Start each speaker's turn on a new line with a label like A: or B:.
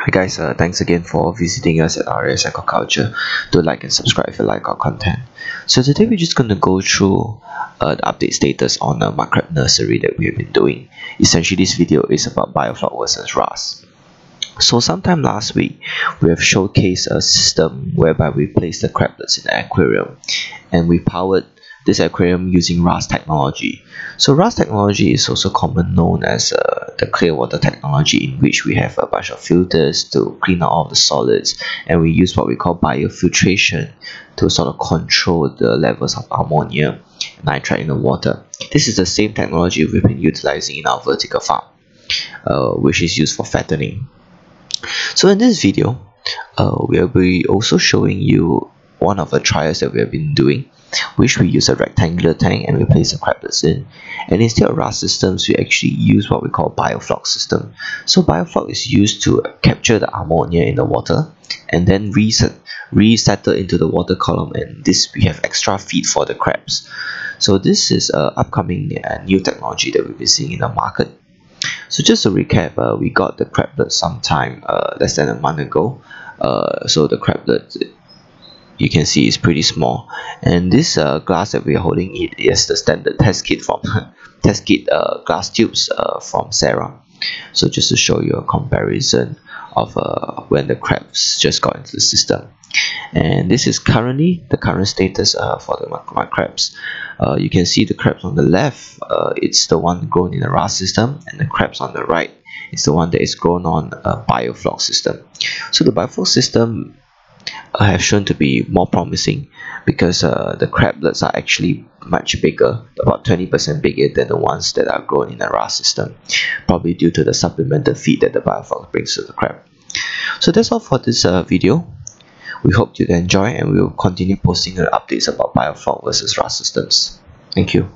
A: Hi guys, uh, thanks again for visiting us at RAS Aquaculture. Do like and subscribe if you like our content. So today we're just going to go through uh, the update status on the crab nursery that we have been doing. Essentially this video is about Biofloc versus RAS. So sometime last week, we have showcased a system whereby we place the crablets in the aquarium and we powered this aquarium using RAS technology. So RAS technology is also common known as uh, the clear water technology in which we have a bunch of filters to clean out all the solids and we use what we call biofiltration to sort of control the levels of ammonia and nitrite in the water. This is the same technology we've been utilizing in our vertical farm, uh, which is used for fattening. So in this video, uh, we'll be also showing you one of the trials that we have been doing which we use a rectangular tank and we place the crablets in. And instead of RAS systems we actually use what we call biofloc system. So biofloc is used to capture the ammonia in the water and then reset resettle into the water column. And this we have extra feed for the crabs. So this is a upcoming uh, new technology that we've been seeing in the market. So just to recap uh, we got the crablet sometime uh, less than a month ago. Uh, so the crablet you can see it's pretty small. And this uh, glass that we're holding it is the standard test kit from test kit uh, glass tubes uh, from Sera so just to show you a comparison of uh, when the crabs just got into the system. And this is currently the current status uh, for the my crabs. Uh, you can see the crabs on the left uh, it's the one grown in the RAS system and the crabs on the right is the one that is grown on a biofloc system. So the biofloc system uh, have shown to be more promising because uh, the crablets are actually much bigger, about 20% bigger than the ones that are grown in the RAS system, probably due to the supplemental feed that the biofloc brings to the crab. So that's all for this uh, video. We hope you enjoy and we will continue posting updates about biofloc versus RAS systems. Thank you.